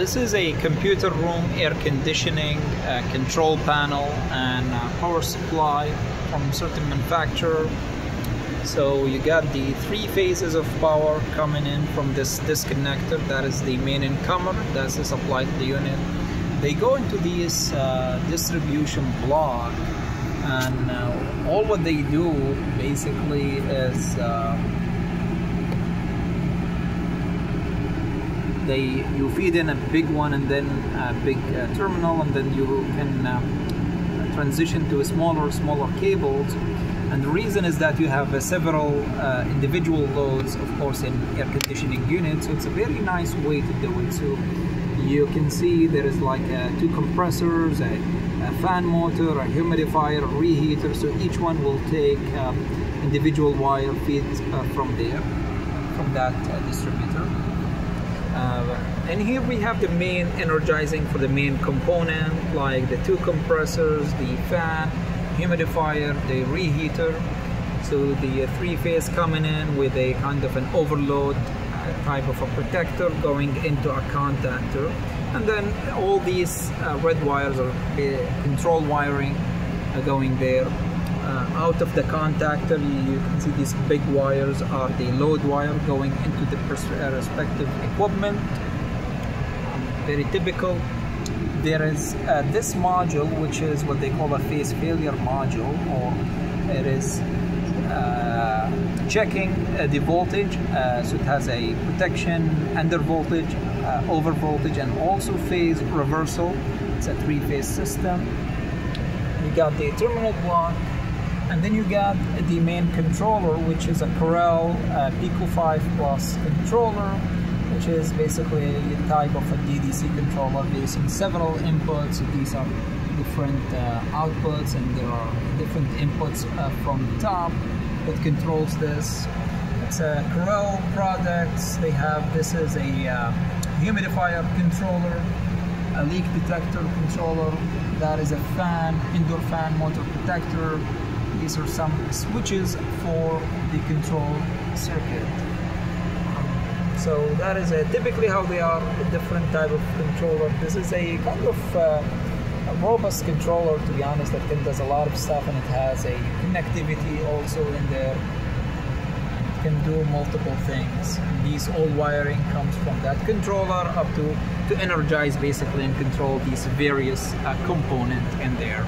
this is a computer room air conditioning uh, control panel and uh, power supply from certain manufacturer. So you got the three phases of power coming in from this disconnector. That is the main incomer that's the supply to the unit. They go into this uh, distribution block and uh, all what they do basically is they you feed in a big one and then a big uh, terminal and then you can uh, transition to smaller smaller cables and the reason is that you have uh, several uh, individual loads of course in air conditioning units. So it's a very nice way to do it. So you can see there is like uh, two compressors a, a, fan motor a humidifier a reheater. So each one will take um, individual wire feeds uh, from there from that distributor and here we have the main energizing for the main component like the two compressors, the fan, humidifier, the reheater. So the uh, three phase coming in with a kind of an overload uh, type of a protector going into a contactor. And then all these uh, red wires are uh, control wiring going there uh, out of the contactor you can see these big wires are the load wire going into the uh, respective equipment very typical. There is uh, this module which is what they call a phase failure module or it is uh, checking uh, the voltage uh, so it has a protection under voltage over voltage and also phase reversal. It's a three-phase system. You got the terminal block and then you got the main controller which is a Corel uh, Pico 5 Plus controller which is basically a type of a DDC controller based on several inputs. These are different uh, outputs and there are different inputs uh, from the top that controls this. It's a Corel products they have this is a uh, humidifier controller a leak detector controller that is a fan indoor fan motor protector. These are some switches for the control circuit. So that is a, typically how they are, a different type of controller. This is a kind of uh, a robust controller to be honest that can does a lot of stuff and it has a connectivity also in there. It can do multiple things. These all wiring comes from that controller up to to energize basically and control these various uh, components in there.